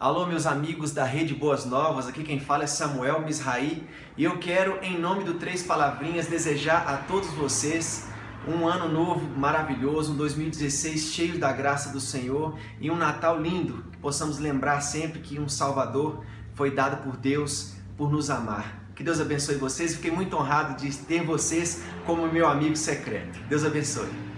Alô, meus amigos da Rede Boas Novas, aqui quem fala é Samuel Misraí e eu quero, em nome do Três Palavrinhas, desejar a todos vocês um ano novo maravilhoso, um 2016 cheio da graça do Senhor e um Natal lindo, que possamos lembrar sempre que um Salvador foi dado por Deus por nos amar. Que Deus abençoe vocês, fiquei muito honrado de ter vocês como meu amigo secreto. Deus abençoe.